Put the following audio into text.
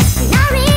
Sorry.